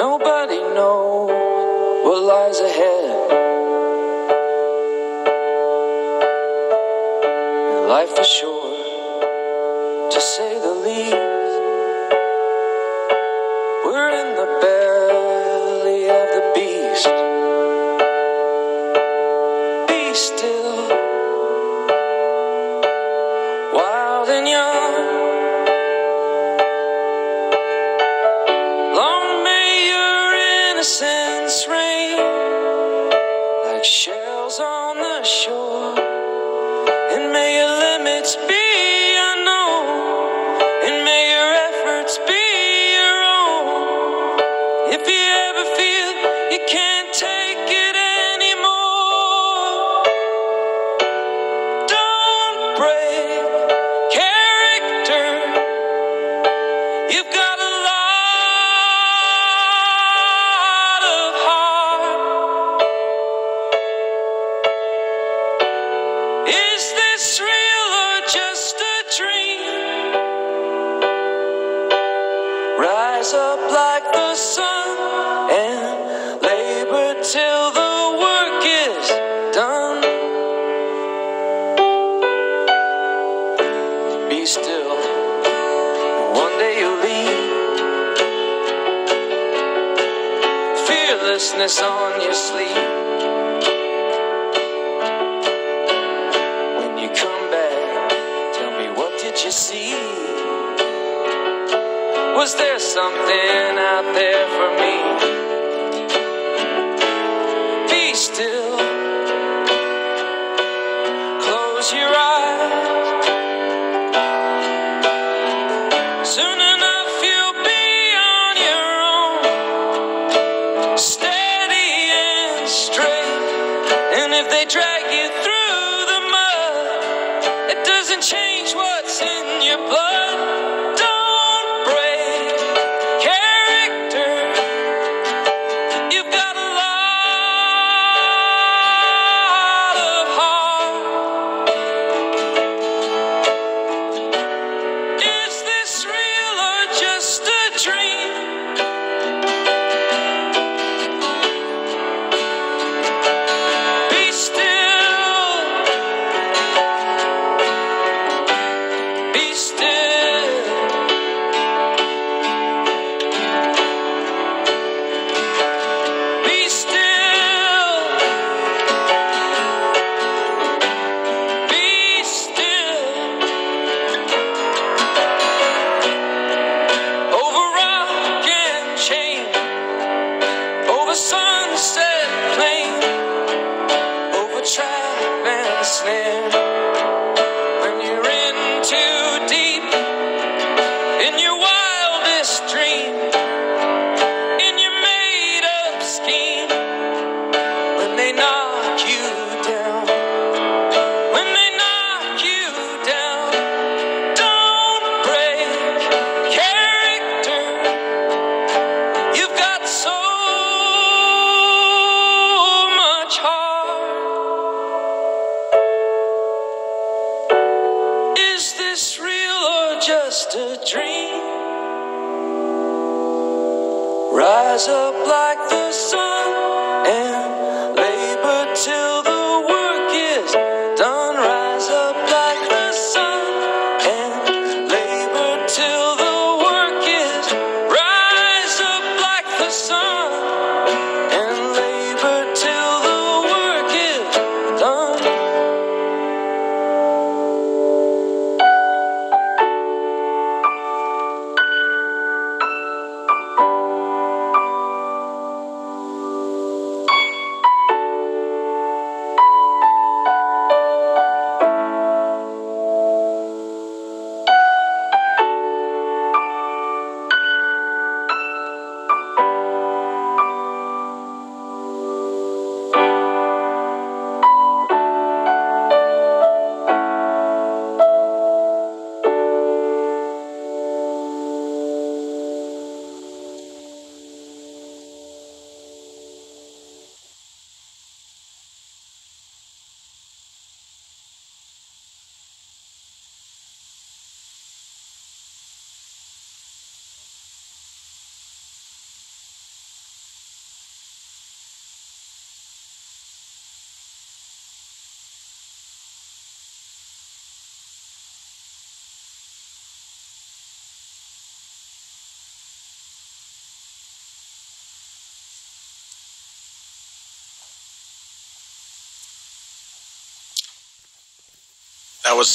Nobody knows what lies ahead. Life is short, to say the least. We're in the belly of the beast. Be still, wild and young. it's been rise up like the sun and labor till the work is done. Be still, one day you'll leave fearlessness on your sleeve. something out there for me. just a dream. Rise up like the sun and That was